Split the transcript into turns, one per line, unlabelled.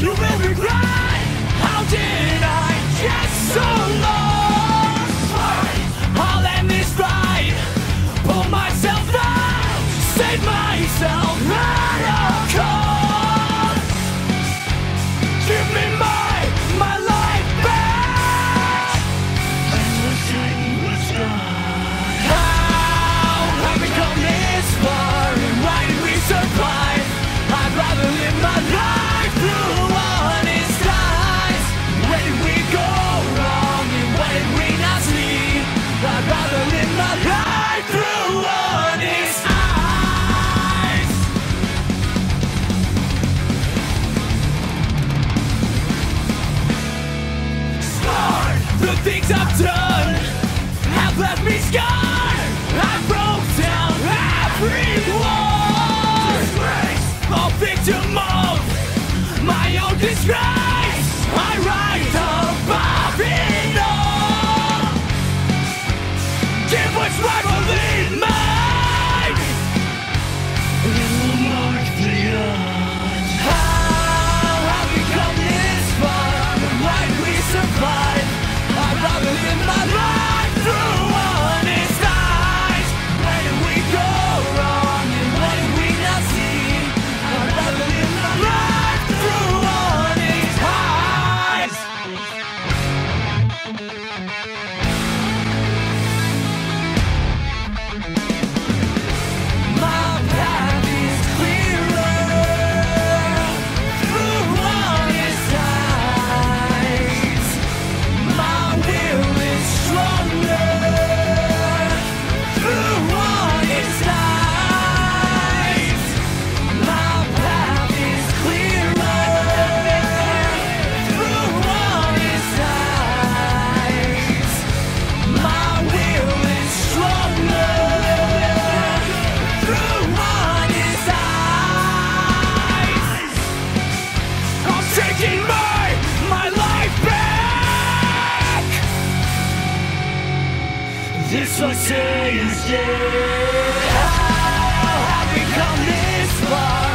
You will regret. in through eyes. Scarred, the things I've done have left me scarred. I broke down my own disgrace. I write. It's right. this was a mistake. How have we come this far?